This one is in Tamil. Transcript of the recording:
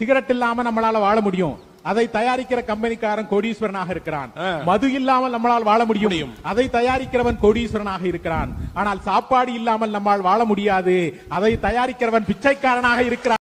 சிகரெட் இல்லாம நம்மளால வாழ முடியும். அதை தயாரிக்கிற கம்பெனிக்காரன் கோடீஸ்வரனாக இருக்கிறான். மது இல்லாமல் நம்மளால் வாழ முடியும். அதை தயாரிக்கிறவன் கோடீஸ்வரனாக இருக்கிறான். ஆனால் சாப்பாடு இல்லாமல் நம்மால் வாழ முடியாது. அதை தயாரிக்கிறவன் பிச்சைக்காரனாக இருக்கிறான்.